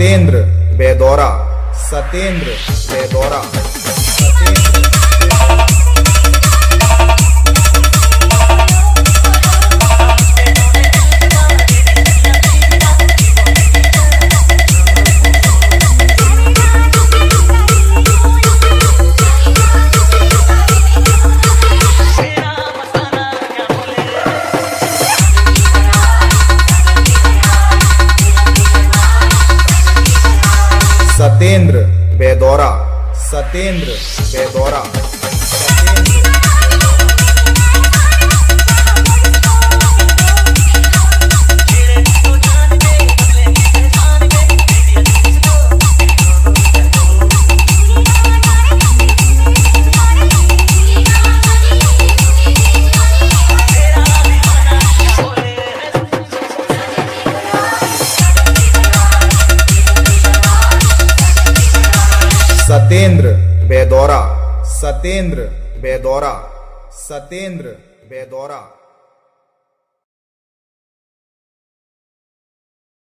Satyendra Bedaura. Satendra Bedaura. Satyendra Satyendra Bedaura Satendra Bedaura. Satyendra Bedaura Satendra Bedaura Satendra Bedaura.